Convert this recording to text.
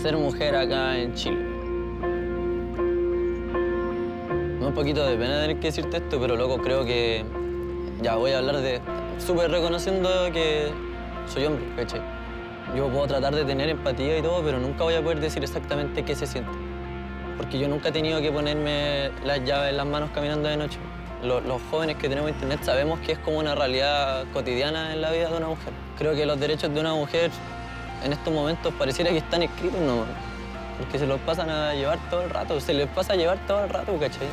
ser mujer acá en Chile. Me da un poquito de pena tener que decirte esto, pero loco, creo que ya voy a hablar de súper reconociendo que soy hombre, ¿cachai? Yo puedo tratar de tener empatía y todo, pero nunca voy a poder decir exactamente qué se siente. Porque yo nunca he tenido que ponerme las llaves en las manos caminando de noche. Los, los jóvenes que tenemos internet sabemos que es como una realidad cotidiana en la vida de una mujer. Creo que los derechos de una mujer en estos momentos pareciera que están escritos nomás. Porque se los pasan a llevar todo el rato, se les pasa a llevar todo el rato, ¿cachai?